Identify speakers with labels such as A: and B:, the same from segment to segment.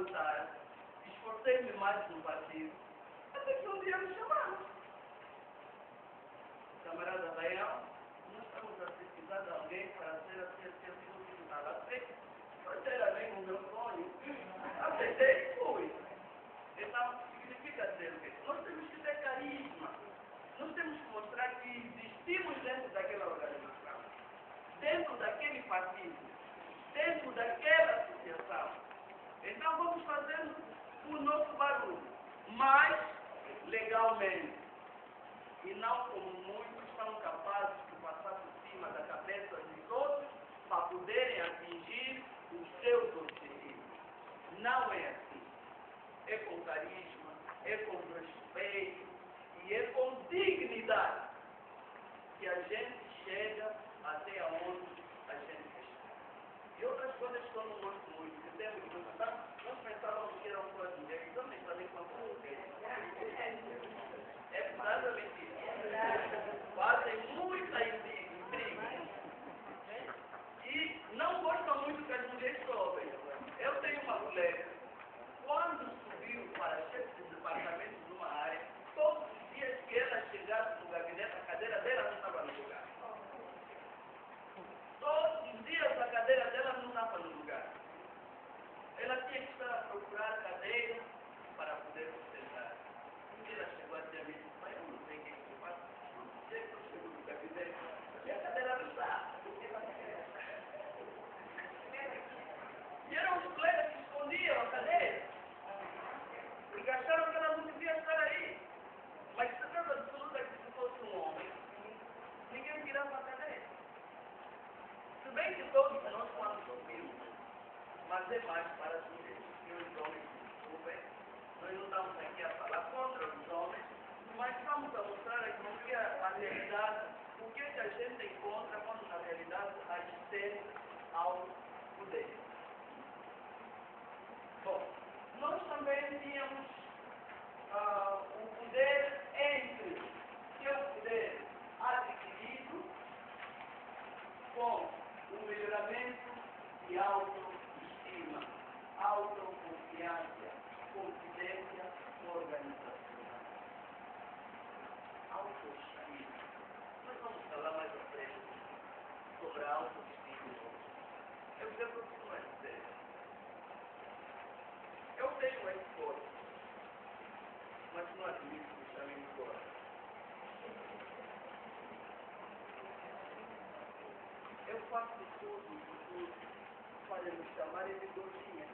A: lutar, esforcei-me mais no partido, até que um dia me chamaram. Camarada Raião, nós estamos a precisar de alguém para ser a ser deputado. Aceitei, sinceramente, o meu sonho. Aceitei e fui. Então, significa dizer o quê? Nós temos que ter carisma. Nós temos que mostrar que existimos dentro daquela organização, dentro daquele partido, dentro daquela associação. Então vamos fazer o nosso barulho, mas legalmente. E não como muitos são capazes de passar por cima da cabeça dos outros para poderem atingir os seus objetivos. Não é assim. É com carisma, é com respeito e é com dignidade que a gente chega até onde a gente quer chegar. E outras coisas que eu não gosto muito, que temos que pensar, nós pensávamos que eram só dinheiro, então nem sabem quanto é. É verdade ou mentira? Fazem muita intriga. E não gostam muito que as mulheres soubem. Eu tenho uma colega, quando subiu para chefe de departamento de uma área, todos os dias que ela chegasse no gabinete, a cadeira dela não estava no lugar. Todos os dias a cadeira dela não estava no lugar. Ela tinha que estar a procurar a cadeira para poder se sentar. Um dia ela chegou a dizer a mim, mas eu não sei o que eu faço. Não sei que eu chego no gabinete e a cadeira não está. E eram os colegas que escondiam a cadeira. Porque acharam que ela não devia estar aí. Mas certeza absoluta que se fosse um homem, ninguém tirava a cadeira. Se bem que todos nós quando subimos, mas é mais para mulheres que os homens desculpem, nós não estamos aqui a falar contra os homens, mas estamos a mostrar aqui é a realidade, o que, é que a gente encontra quando na realidade assiste ao poder. Bom, nós também tínhamos ah, o poder entre seu poder adquirido com o melhoramento de autoestima, autoconfiança, competência organizacional. Autoestima. Nós vamos falar mais à frente sobre a autoestima. Eu sempre costumo dizer. Eu tenho uma esposa, mas não admito que me chamem de esposa. Eu faço tudo, tudo, para me chamarem de gordinha.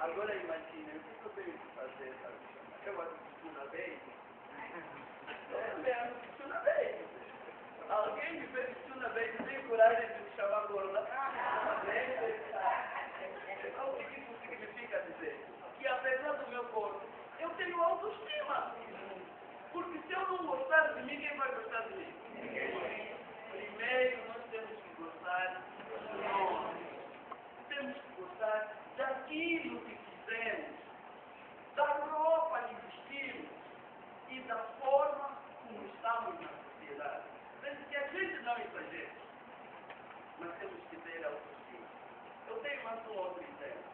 A: Agora imagina, o que eu tenho que fazer para me chamar? Eu assisto uma vez? Eu mesmo assisto uma vez. Alguém me fez uma vez e tem coragem de me chamar gorda? Nem pensar. Então, o que isso significa dizer? Que apesar do meu corpo, eu tenho autoestima. Porque se eu não gostar de mim, quem vai gostar de mim? Primeiro, nós temos que gostar de nós. Temos que gostar daquilo que fizemos, da roupa que vestimos e da forma como estamos na sociedade. Desde que a gente não exagere, mas temos que ter autoestima. Eu tenho mais um outro exemplo.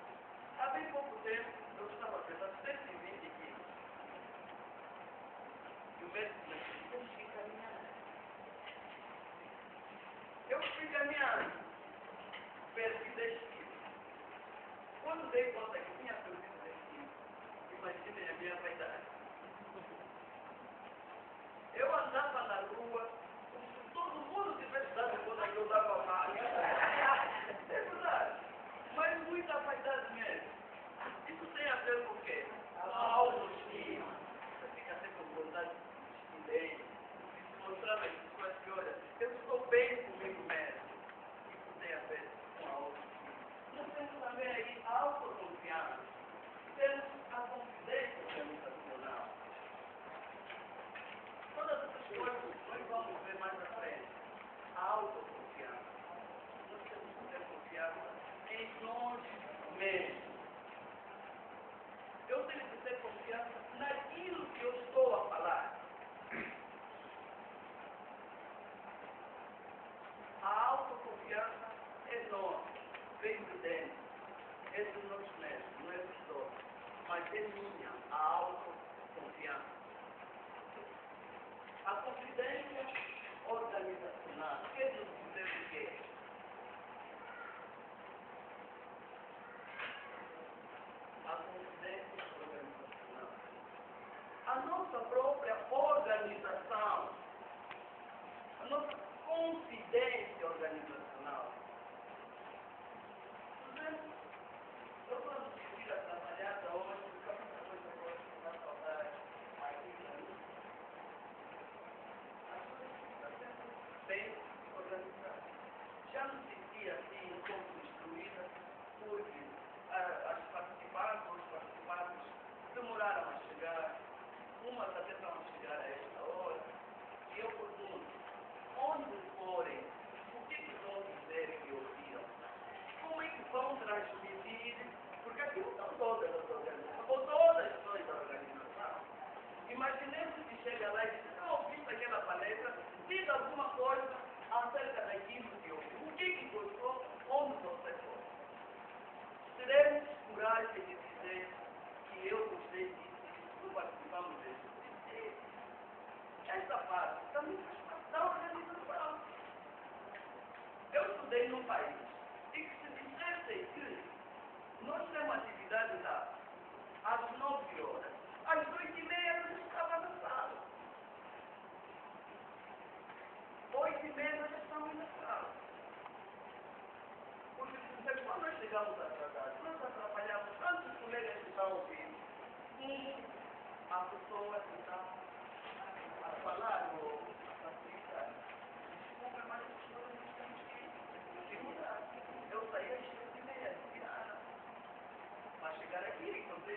A: Há bem pouco tempo, eu estava pesando 120 quilos. E o médico me disse, temos que caminhar. Eu fui caminhando, perdi 10 quilos. Quando dei conta que tinha perdido 10 quilos, imaginem a minha vaidade. dele. Eu tenho que ter confiança naquilo que eu estou a falar. A autoconfiança é nossa, vem de dentro, é de nós mesmos, não é de outros, mas é minha, a autoconfiança. A confidência organizacional, quer dizer o que é? ¿no? há pessoa que estão a falar ou a facilitar. Desculpa, mas nós temos que aqui, Eu saí às seis e meia, não. Para chegar aqui, encontrei